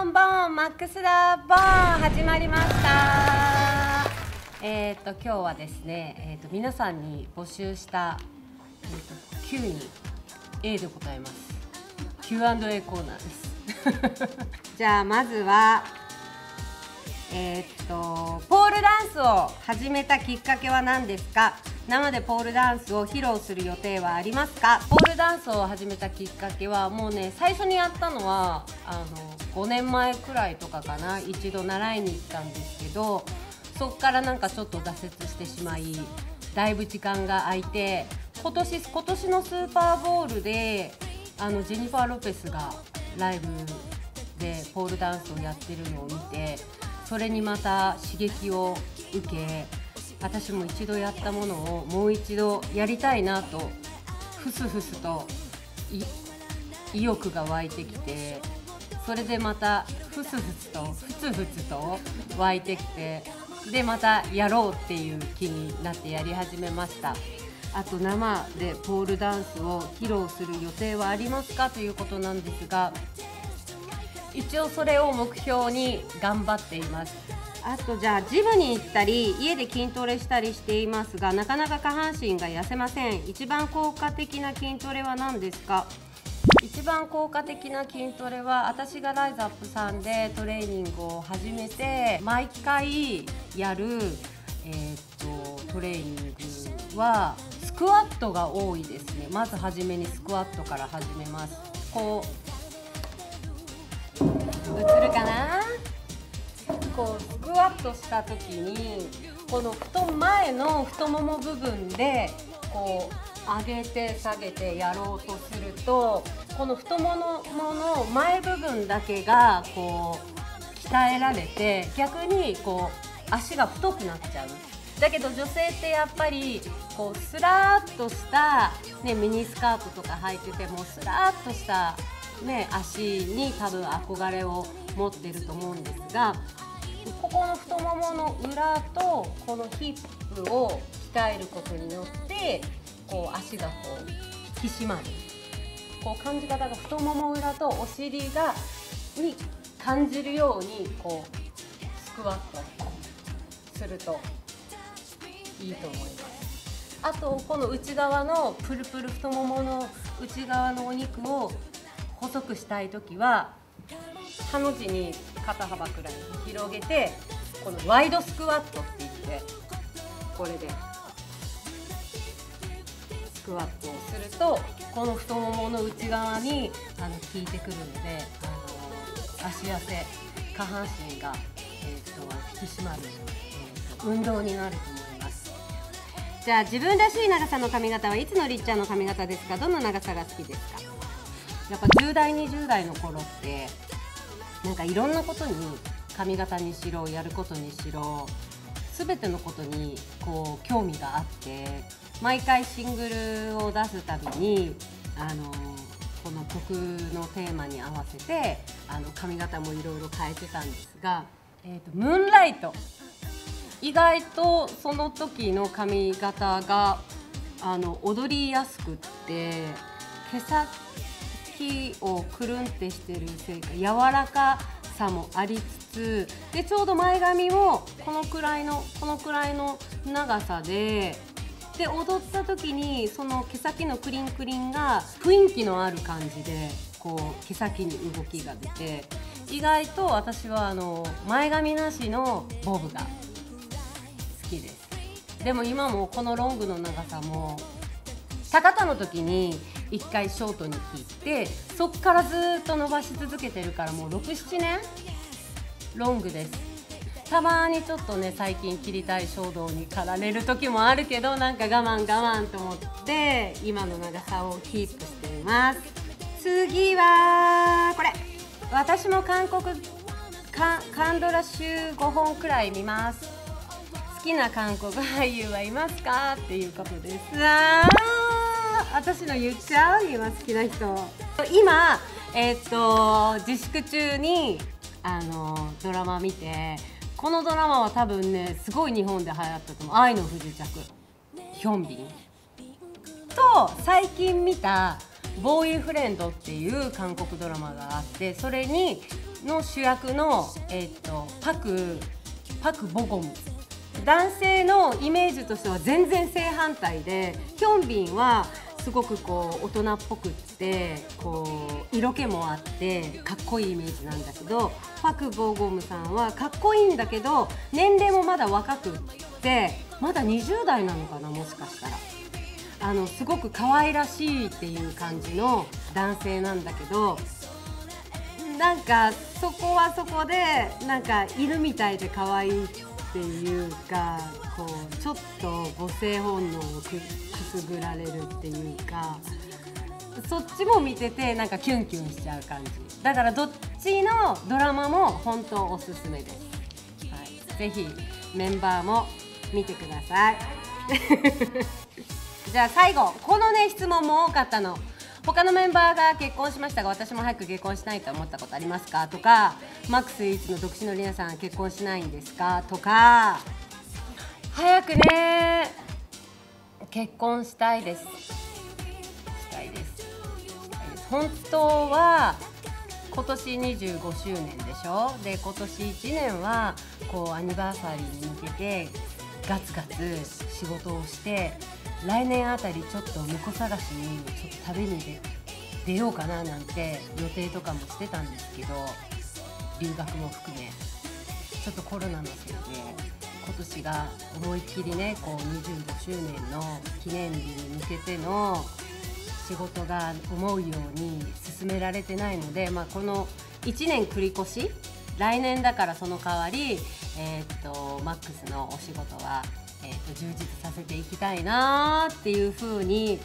ボンボンマックスラボン始まりました。えっ、と今日はですね、えー、と皆さんに募集した、えー、と Q に A で答えます。Q&A コーナーです。じゃあまずはえーっとポールダンスを始めたきっかけは何ですか？生でポールダンスを披露する予定はありますか？ポールダンスを始めたきっかけはもうね最初にやったのはあの5年前くらいとかかな一度習いに行ったんですけどそこからなんかちょっと挫折してしまいだいぶ時間が空いて今年今年のスーパーボールであのジェニファー・ロペスがライブでポールダンスをやってるのを見てそれにまた刺激を受け私も一度やったものをもう一度やりたいなとふすふすと意欲が湧いてきてそれでまたふすふすとふつふつと湧いてきてでまたやろうっていう気になってやり始めました。あと生でポールダンスを披露する予定はありますかということなんですが一応それを目標に頑張っています。あとじゃあジムに行ったり家で筋トレしたりしていますがなかなか下半身が痩せません。一番効果的な筋トレは何ですか？一番効果的な筋トレは私がライズアップさんでトレーニングを始めて毎回やる、えーっとトレーニングはスクワットが多いですね。まず初めにスクワットから始めます。こう。映るかな？こうスクワットした時にこの太前の太もも部分でこう上げて下げてやろうとするとこの太ももの前部分だけがこう鍛えられて逆にこう足が太くなっちゃう。だけど女性ってやっぱりこうスラーっとした、ね、ミニスカートとか履いててもスラーっとした、ね、足に多分憧れを持ってると思うんですがここの太ももの裏とこのヒップを鍛えることによってこう足がこう引き締まる。こう感じ方が太もも裏とお尻がに感じるようにこうスクワットするといいと思います。あとこの内側のプルプル太ももの内側のお肉を細くしたい時はハの字に肩幅くらいに広げてこのワイドスクワットって言ってこれでスクワットをするとこの太ももの内側にあの効いてくるのであの足痩せ下半身が、えー、と引き締まる、えーと運動になると思います。じゃあ自分らしい長さの髪型はいつのりっちゃんの髪型ですか？どの長さが好きですか？やっぱ10代20代の頃ってなんかいろんなことに髪型にしろやることにしろ全てのことにこう興味があって毎回シングルを出すたびにあのこの曲のテーマに合わせてあの髪型もいろいろ変えてたんですが、えーとムーンライト。意外とその時の髪型があの踊りやすくって毛先をくるんってしてるせいか柔らかさもありつつでちょうど前髪もこのくらいのこのくらいの長さでで踊った時にその毛先のクリンクリンが雰囲気のある感じでこう毛先に動きが出て意外と私はあの前髪なしのボブが好きです。でも今もこのロングの長さも高田の時に1回ショートに切ってそっからずっと伸ばし続けてるからもう67年ロングです。たまにちょっとね最近切りたい衝動に駆られる時もあるけどなんか我慢我慢と思って今の長さをキープしています。次はこれ。私も韓国カカンドラ週5本くらい見ます。好きな韓国俳優はいますか？っていうことです。あ私の言っちゃう？今好きな人。今えーっと自粛中にあのドラマ見てこのドラマは多分ねすごい日本で流行ったと思う「愛の不時着」ヒョンビンと最近見た「ボーイフレンド」っていう韓国ドラマがあってそれにの主役の、えー、とパクパク・ボゴム男性のイメージとしては全然正反対でヒョンビンはすごくこう大人っぽくってこう色気もあってかっこいいイメージなんだけどパク・ボーゴムさんはかっこいいんだけど年齢もまだ若くってまだ20代なのかなもしかしたら。あのすごく可愛らしいっていう感じの男性なんだけどなんかそこはそこでなんか犬みたいで可愛いっていうかこうちょっと母性本能をくすぐられるっていうかそっちも見ててなんかキュンキュンしちゃう感じ。だからどっちのドラマも本当おすすめです、はい、ぜひメンバーも見てください。じゃあ最後このね質問も多かったの他のメンバーが結婚しましたが私も早く結婚したいと思ったことありますか？とかマックスイーツの独身のリナさん結婚しないんですか？とか。早くね。結婚したいです。したいです。したいです。本当は今年25周年でしょ？で今年1年はこうアニバーサリーに向けてガツガツ仕事をして来年あたりちょっと婿探しにちょっと旅に出ようかななんて予定とかもしてたんですけど留学も含めちょっとコロナのせいで今年が思いっきりねこう25周年の記念日に向けての仕事が思うように進められてないので、まあ、この1年繰り越し来年だからその代わり、えー、っとマックスのお仕事は、充実させていきたいなっていうふうに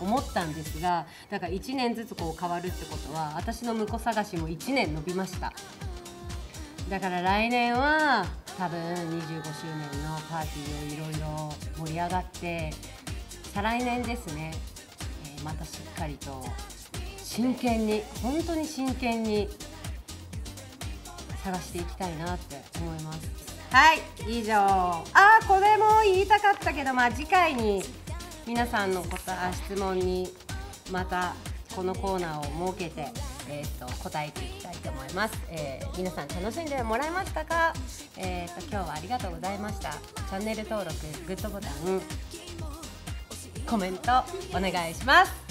思ったんですがだから1年ずつこう変わるってことは私の婿探しも1年延びました。だから来年は多分25周年のパーティーをいろいろ盛り上がって再来年ですね、えー、またしっかりと真剣に本当に真剣に探していきたいなって思います。はい以上。あこれも言いたかったけどまあ次回に皆さんの答質問にまたこのコーナーを設けて、えーと、答えていきたいと思います、えー、皆さん楽しんでもらえましたか、えーと、今日はありがとうございました。チャンネル登録グッドボタンコメントお願いします。